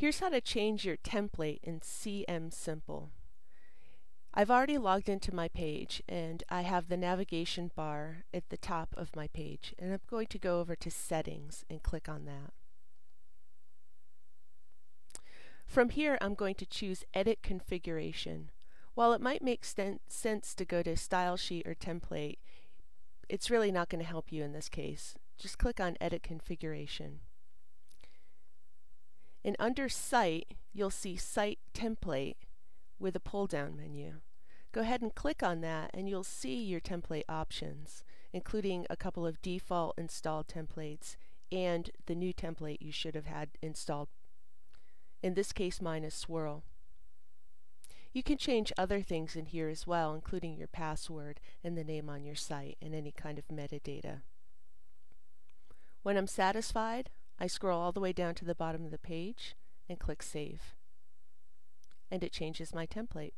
Here's how to change your template in CMSimple. I've already logged into my page and I have the navigation bar at the top of my page and I'm going to go over to settings and click on that. From here I'm going to choose edit configuration. While it might make sense to go to style sheet or template, it's really not going to help you in this case. Just click on edit configuration. And under Site, you'll see Site Template with a pull-down menu. Go ahead and click on that and you'll see your template options, including a couple of default installed templates and the new template you should have had installed. In this case, mine is Swirl. You can change other things in here as well, including your password and the name on your site and any kind of metadata. When I'm satisfied, I scroll all the way down to the bottom of the page and click Save. And it changes my template.